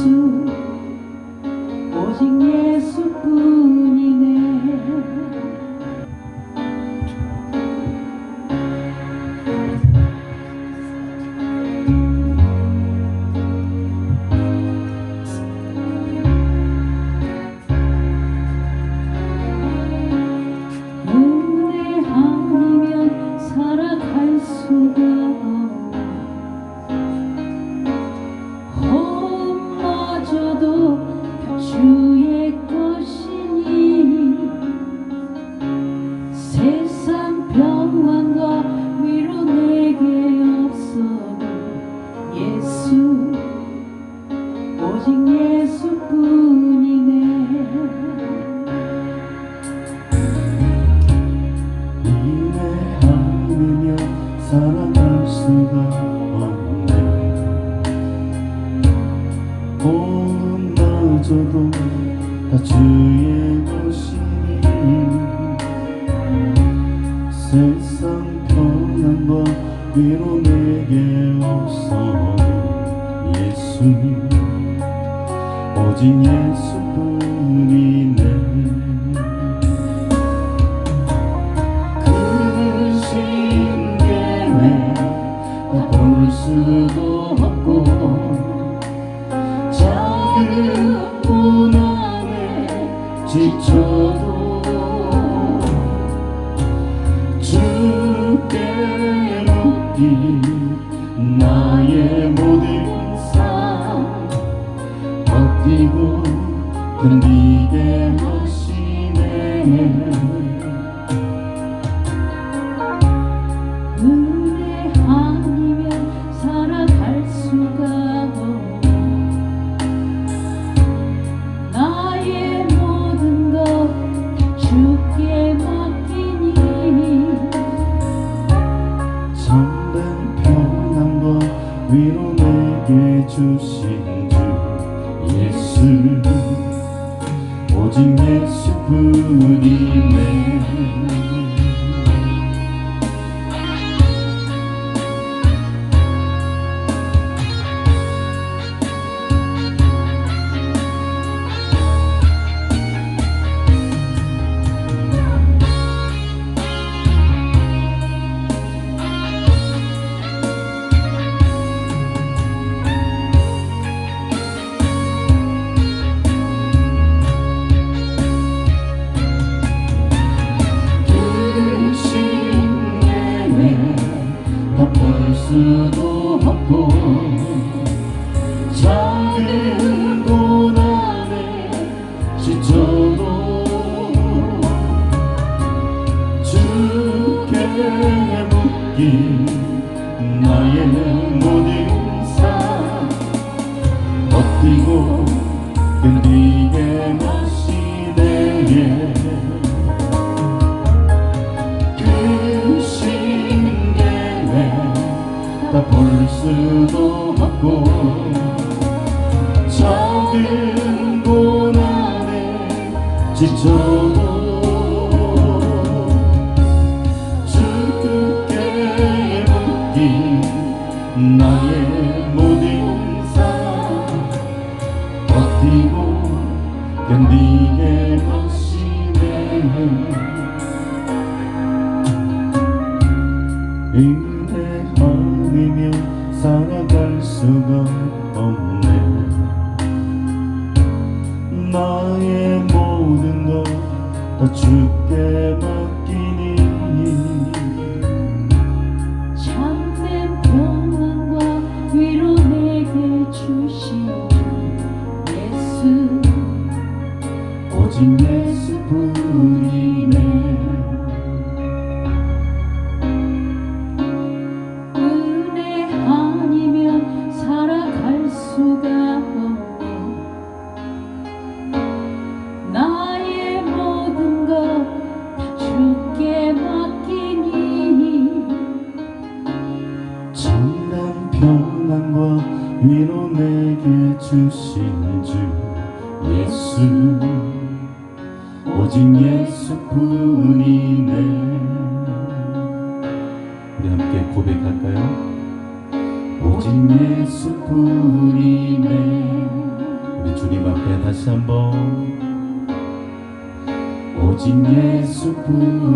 예 오직 예수뿐이네. 은혜 아니면 살아갈 수가 없네. 호흡마저도 다 주의 것이니 세상 평안과 위로 내게 없어 예수님 오직 예수뿐이네. 크신 계획 볼 수도 없고 작은 고난에 지쳐도 주께 묻기 나 견디게 하시네 은혜 아니면 살아갈 수가 없네 나의 모든 것 주께 맡기니 참된 평안과 위로 내게 주신 주 예수 오직 예수뿐이네 덮을 수도 없고 작은 고난에 지쳐도 주께 묻기 나의 모든 볼 수도 없고 작은 고난에 지쳐도 주께 묻기 나의 모든 삶 버티고 견디게 하시네. 아니면 살아갈 수가 없네. 나의 모든 것 다 주께 맡기니. 참된 평안과 위로 내게 주신 예수. 오직 예수뿐이 평안과 위로 내게 주신 주 예수. 오직 예수뿐이네. 우리 함께 고백할까요? 오직 예수뿐이네. 주님 앞에 다시 한번. 오직 예수뿐이네